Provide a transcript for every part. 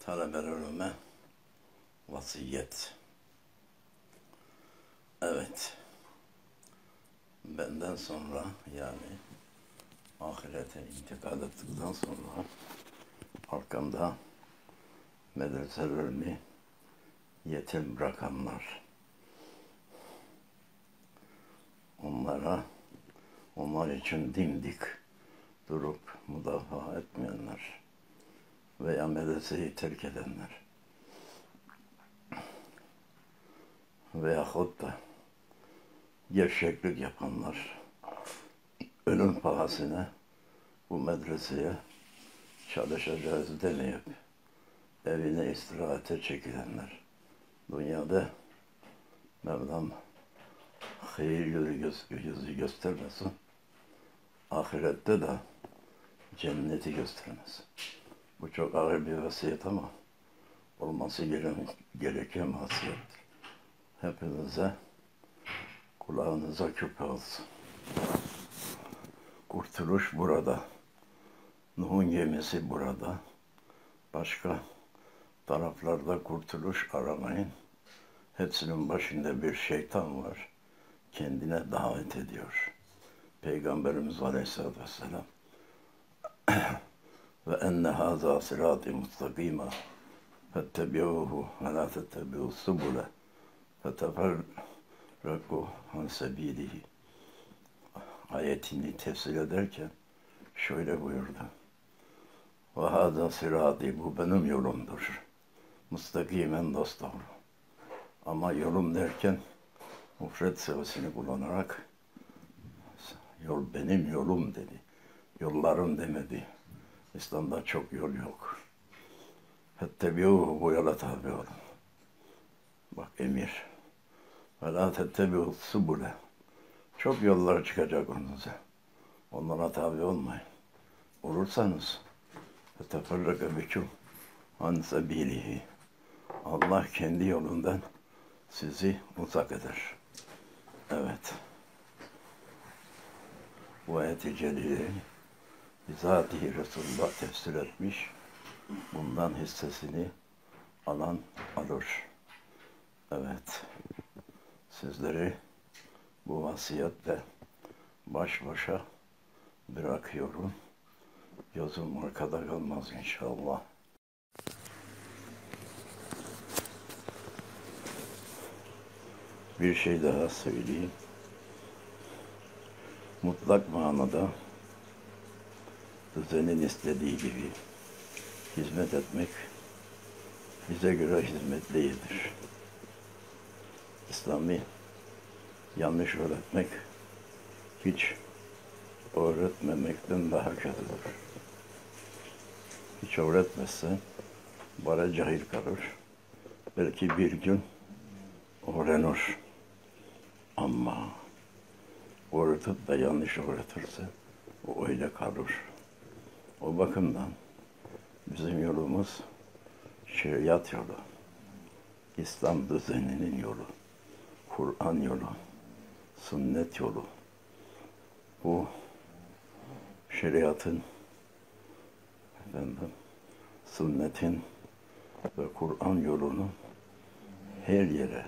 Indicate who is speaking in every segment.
Speaker 1: talebelerime vasiyet. Evet. Benden sonra yani ahirete intikal ettikten sonra arkamda medreselerini yetim bırakanlar. Onlara, onlar için dimdik durup müdafaa etmeyenler veya medreseyi terk edenler veyahut da gevşeklik yapanlar ölüm pahasına bu medreseye çalışacağız demeyip evine istirahate çekilenler. Dünyada Mevlam hayır yüzü, göz, yüzü göstermesin. Ahirette de cenneti göstermesin. Bu çok ağır bir vasiyet ama olması gereken, vasiyettir. Hepinize kulağınıza küpe olsun. Kurtuluş burada. Nuh'un gemisi burada. Başka taraflarda kurtuluş aramayın. Hepsinin başında bir şeytan var. Kendine davet ediyor. Peygamberimiz Aleyhisselatü Vesselam ve enne haza sirati mustakima fettebi'uhu ve la tettebi'u subule feteferraku an sebilihi ayetini tefsir ederken şöyle buyurdu. Ve hâzâ sirâdî bu benim yolumdur. Mustakimen dosdoğru. Ama yolum derken mufret sıvasını kullanarak yol benim yolum dedi. Yollarım demedi. İslam'da çok yol yok. Fettebiûhu bu yola tabi olun. Bak emir. Ve la tettebiû subule. Çok yollar çıkacak önünüze. Onlara tabi olmayın. Olursanız teferraka biküm an sebilihi. Allah kendi yolundan sizi uzak eder. Evet. Bu ayet-i bizatihi Resulullah tefsir etmiş. Bundan hissesini alan alır. Evet. Sizleri bu vasiyetle baş başa bırakıyorum. Gözüm arkada kalmaz inşallah. Bir şey daha söyleyeyim. Mutlak manada düzenin istediği gibi hizmet etmek bize göre hizmet değildir. İslami yanlış öğretmek hiç öğretmemekten daha kötüdür. Hiç öğretmezse bara cahil kalır. Belki bir gün öğrenir. Ama öğretip de yanlış öğretirse o öyle kalır. O bakımdan bizim yolumuz şeriat yolu. İslam düzeninin yolu. Kur'an yolu. Sünnet yolu. Bu şeriatın efendim sünnetin ve Kur'an yolunun her yere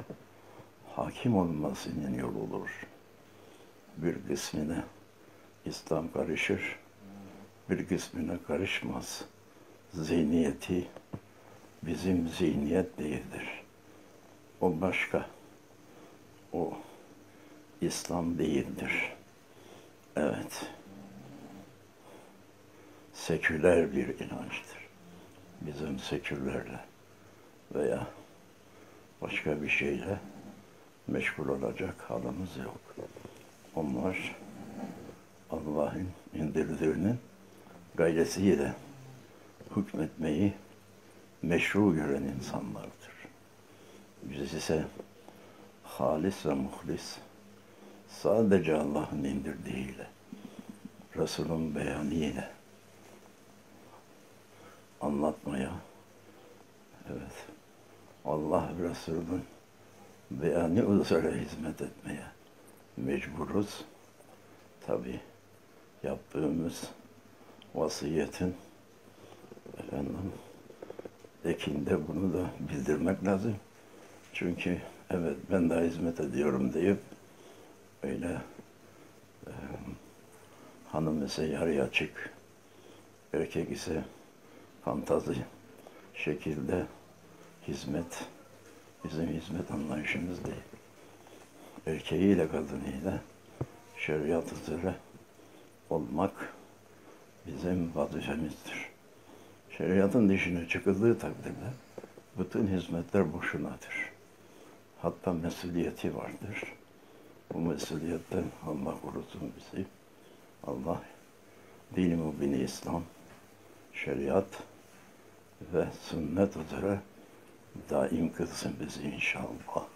Speaker 1: hakim olmasının yoludur. Bir kısmına İslam karışır, bir kısmına karışmaz. Zihniyeti bizim zihniyet değildir. O başka. O İslam değildir. Evet. Seküler bir inançtır. Bizim sekülerle veya başka bir şeyle meşgul olacak halimiz yok. Onlar Allah'ın indirdiğinin gayresiyle hükmetmeyi meşru gören insanlardır. Biz ise halis ve muhlis sadece Allah'ın indirdiğiyle, Resul'ün beyanıyla anlatmaya, evet, Allah Resulü'nün beyanı üzere hizmet etmeye mecburuz. Tabi yaptığımız vasiyetin efendim ekinde bunu da bildirmek lazım. Çünkü evet ben de hizmet ediyorum deyip öyle e, hanım ise yarı açık, erkek ise fantazi şekilde hizmet bizim hizmet anlayışımız değil. Erkeğiyle kadınıyla şeriat üzere olmak bizim vazifemizdir. Şeriatın dışına çıkıldığı takdirde bütün hizmetler boşunadır. Hatta mesuliyeti vardır. Bu mesuliyetten Allah korusun bizi. Allah dini mubini İslam, şeriat ve sünnet üzere daim kılsın bizi inşallah.